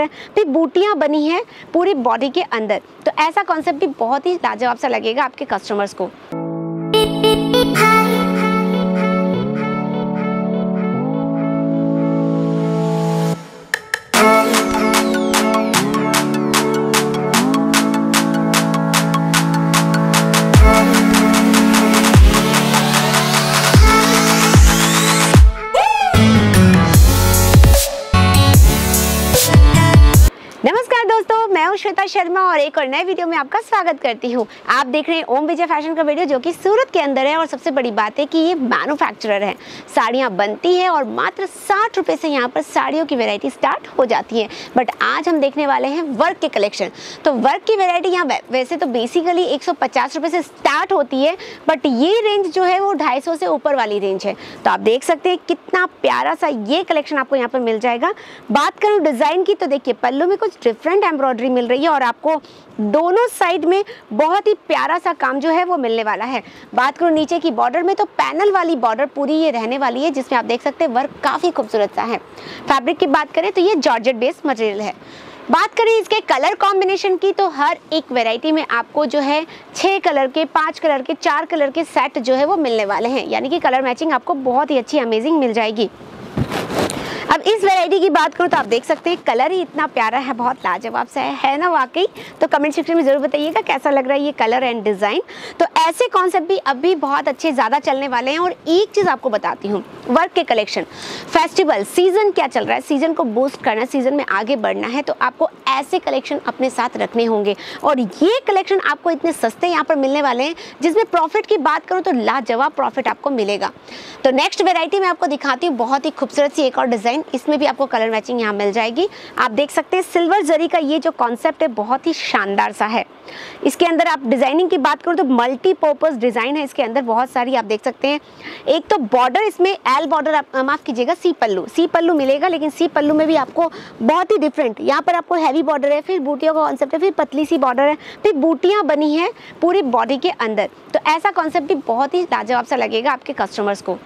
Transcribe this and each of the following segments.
है। ये बूटियाँ बनी है पूरी बॉडी के अंदर। तो ऐसा कॉन्सेप्ट भी बहुत ही लाजवाब सा लगेगा आपके कस्टमर्स को। नमस्कार दोस्तों, मैं हूँ श्वेता शर्मा और एक और नए वीडियो में आपका स्वागत करती हूँ। आप देख रहे हैं ओम विजय फ़ैशन का वीडियो जो कि सूरत के अंदर है और सबसे बड़ी बात है कि ये मैन्युफैक्चरर है। साड़ियाँ बनती है और मात्र साठ रुपए से यहाँ पर साड़ियों की वेरायटी स्टार्ट हो जाती है। बट आज हम देखने वाले हैं वर्क के कलेक्शन तो वर्क की वेरायटी यहाँ वैसे तो बेसिकली एक रुपए से स्टार्ट होती है बट ये रेंज जो है वो ढाई से ऊपर वाली रेंज है। तो आप देख सकते हैं कितना प्यारा सा ये कलेक्शन आपको यहाँ पर मिल जाएगा। बात करूँ डिज़ाइन की तो देखिए, पल्लू में कुछ डिफरेंट एम्ब्रॉयडरी मिल रही है और आपको दोनों साइड में बहुत ही प्यारा सा काम जो है वो मिलने वाला है। बात करूँ नीचे की बॉर्डर में तो पैनल वाली बॉर्डर पूरी ये रहने वाली है, जिसमें आप देख सकते हैं वर्क काफ़ी खूबसूरत सा है। फैब्रिक की बात करें तो ये जॉर्जेट बेस्ड मटेरियल है। बात करें इसके कलर कॉम्बिनेशन की तो हर एक वैरायटी में आपको जो है छः कलर के, पाँच कलर के, चार कलर के सेट जो है वो मिलने वाले हैं। यानी कि कलर मैचिंग आपको बहुत ही अच्छी अमेजिंग मिल जाएगी। अब इस वैरायटी की बात करूँ तो आप देख सकते हैं कलर ही इतना प्यारा है, बहुत लाजवाब सा है। है ना वाकई? तो कमेंट सेक्शन में ज़रूर बताइएगा कैसा लग रहा है ये कलर एंड डिज़ाइन तो ऐसे कॉन्सेप्ट भी अभी बहुत अच्छे, ज़्यादा चलने वाले हैं और एक चीज़ आपको बताती हूँ। वर्क के कलेक्शन फेस्टिवल सीज़न क्या चल रहा है? सीज़न को बूस्ट करना सीज़न में आगे बढ़ना है तो आपको ऐसे कलेक्शन अपने साथ रखने होंगे। और ये कलेक्शन आपको इतने सस्ते यहाँ पर मिलने वाले हैं, जिसमें प्रॉफिट की बात करूँ तो लाजवाब प्रॉफिट आपको मिलेगा। तो नेक्स्ट वेराइटी मैं आपको दिखाती हूँ, बहुत ही खूबसूरत सी एक और डिज़ाइन इसमें भी आपको कलर मैचिंग यहाँ मिल जाएगी। आप देख सकते हैं सिल्वर जरी का ये जो कॉन्सेप्ट है, बहुत ही शानदार सा है। इसके अंदर आप डिज़ाइनिंग की बात करो तो मल्टीपर्पज़ डिज़ाइन है इसके अंदर, बहुत सारी आप देख सकते हैं। एक तो बॉर्डर इसमें एल बॉर्डर आप माफ़ कीजिएगा सी पल्लू। सी पल्लू मिलेगा, लेकिन सी पल्लू में भी आपको बहुत ही डिफरेंट यहाँ पर आपको हैवी बॉर्डर है, फिर बूटियों का कॉन्सेप्ट है, फिर पतली सी बॉर्डर है, फिर बूटियाँ बनी हैं पूरी बॉडी के अंदर। तो ऐसा कॉन्सेप्ट भी बहुत ही लाजवाब सा लगेगा आपके कस्टमर्स को।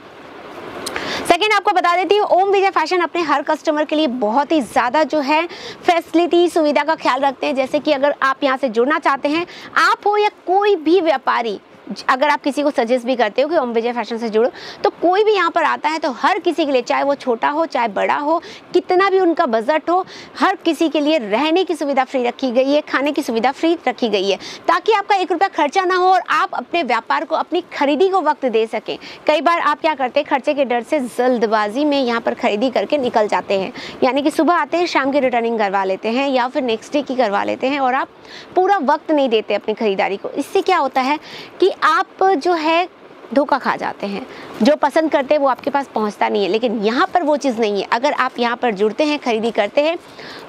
सेकेंड आपको बता देती हूँ, ओम विजय फ़ैशन अपने हर कस्टमर के लिए बहुत ही ज़्यादा जो है फैसिलिटी सुविधा का ख्याल रखते हैं। जैसे कि अगर आप यहाँ से जुड़ना चाहते हैं, आप हो या कोई भी व्यापारी अगर आप किसी को सजेस्ट भी करते हो कि ओम विजय फ़ैशन से जुड़ो तो कोई भी यहाँ पर आता है तो हर किसी के लिए, चाहे वो छोटा हो, चाहे बड़ा हो, कितना भी उनका बजट हो, हर किसी के लिए रहने की सुविधा फ्री रखी गई है, खाने की सुविधा फ्री रखी गई है, ताकि आपका एक रुपया खर्चा ना हो और आप अपने व्यापार को, अपनी खरीदी को वक्त दे सकें। कई बार आप क्या करते हैं, खर्चे के डर से जल्दबाजी में यहाँ पर खरीदी करके निकल जाते हैं। यानी कि सुबह आते हैं, शाम की रिटर्निंग करवा लेते हैं या फिर नेक्स्ट डे की करवा लेते हैं और आप पूरा वक्त नहीं देते अपनी खरीदारी को। इससे क्या होता है कि आप जो है धोखा खा जाते हैं। जो पसंद करते हैं वो आपके पास पहुँचता नहीं है, लेकिन यहाँ पर वो चीज़ नहीं है। अगर आप यहाँ पर जुड़ते हैं, खरीदी करते हैं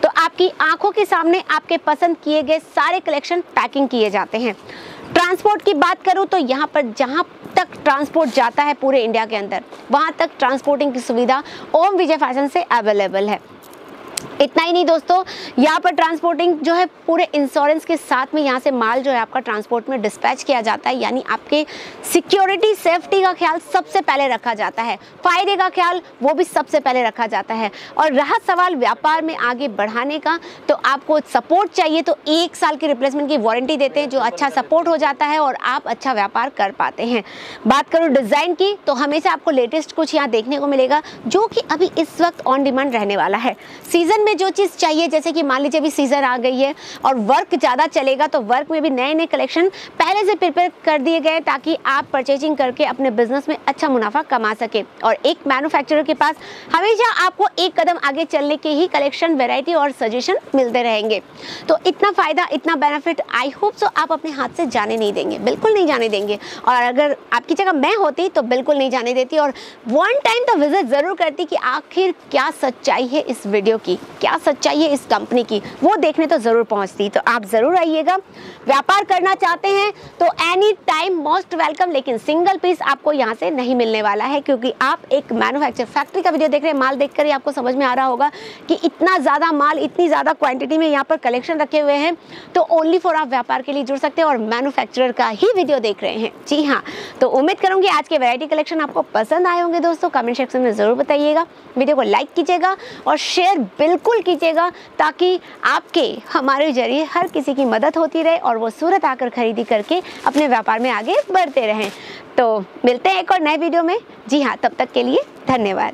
तो आपकी आँखों के सामने आपके पसंद किए गए सारे कलेक्शन पैकिंग किए जाते हैं। ट्रांसपोर्ट की बात करूँ तो यहाँ पर जहाँ तक ट्रांसपोर्ट जाता है पूरे इंडिया के अंदर, वहाँ तक ट्रांसपोर्टिंग की सुविधा ओम विजय फ़ैशन से अवेलेबल है। इतना ही नहीं दोस्तों, यहाँ पर ट्रांसपोर्टिंग जो है पूरे इंश्योरेंस के साथ में यहाँ से माल जो है आपका ट्रांसपोर्ट में डिस्पैच किया जाता है। यानी आपके सिक्योरिटी सेफ्टी का ख्याल सबसे पहले रखा जाता है। फ़ायदे का ख्याल वो भी सबसे पहले रखा जाता है। और रहा सवाल व्यापार में आगे बढ़ाने का तो आपको सपोर्ट चाहिए तो एक साल की रिप्लेसमेंट की वारंटी देते हैं, जो अच्छा सपोर्ट हो जाता है और आप अच्छा व्यापार कर पाते हैं। बात करूँ डिज़ाइन की तो हमेशा आपको लेटेस्ट कुछ यहाँ देखने को मिलेगा, जो कि अभी इस वक्त ऑन डिमांड रहने वाला है। सीज़न में जो चीज़ चाहिए, जैसे कि मान लीजिए अभी सीज़न आ गई है और वर्क ज़्यादा चलेगा तो वर्क में भी नए नए कलेक्शन पहले से प्रिपेयर कर दिए गए ताकि आप परचेजिंग करके अपने बिज़नेस में अच्छा मुनाफा कमा सके। और एक मैन्युफैक्चरर के पास हमेशा आपको एक कदम आगे चलने के ही कलेक्शन वेराइटी और सजेशन मिलते रहेंगे। तो इतना फ़ायदा, इतना बेनिफिट आई होप सो आप अपने हाथ से जाने नहीं देंगे, बिल्कुल नहीं जाने देंगे। और अगर आपकी जगह मैं होती तो बिल्कुल नहीं जाने देती और वन टाइम तो विज़िट ज़रूर करती कि आखिर क्या सच्चाई है इस वीडियो की। क्या सच्चाई है इस कंपनी की? वो देखने तो ज़रूर पहुँचती। तो आप ज़रूर आइएगा। व्यापार करना चाहते हैं तो एनी टाइम मोस्ट वेलकम लेकिन सिंगल पीस आपको यहाँ से नहीं मिलने वाला है, क्योंकि आप एक मैन्युफैक्चर फैक्ट्री का वीडियो देख रहे हैं। माल देख ही आपको समझ में आ रहा होगा कि इतना ज़्यादा माल, इतनी ज़्यादा क्वांटिटी में यहाँ पर कलेक्शन रखे हुए हैं। तो ओनली फॉर आप व्यापार के लिए जुड़ सकते हैं और मैन्युफैक्चरर का ही वीडियो देख रहे हैं। जी हाँ तो उम्मीद करूँगी आज के वैरायटी कलेक्शन आपको पसंद आए होंगे दोस्तों। कमेंट सेक्शन में ज़रूर बताइएगा। वीडियो को लाइक कीजिएगा और शेयर बिल्कुल बिल्कुल कीजिएगा ताकि आपके, हमारे ज़रिए हर किसी की मदद होती रहे और वो सूरत आकर खरीदी करके अपने व्यापार में आगे बढ़ते रहें। तो मिलते हैं एक और नए वीडियो में। जी हाँ तब तक के लिए धन्यवाद।